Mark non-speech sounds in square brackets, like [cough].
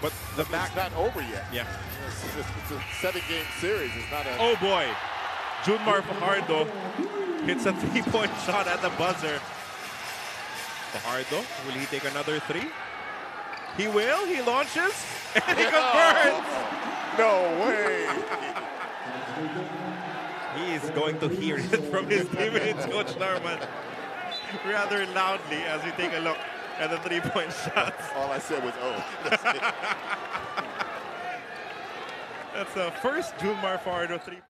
But the back. not over yet. Yeah. It's, it's, it's a seven-game series. It's not a. Oh boy. June Mar Fajardo hits a three-point [laughs] shot at the buzzer. Fajardo, will he take another three? He will. He launches [laughs] and he converts. No way. He is going to hear it from his teammates, Coach Norman, rather loudly as we take a look at the three-point shots. [laughs] All I said was, oh. That's. [laughs] That's the first June Mar Fajardo three.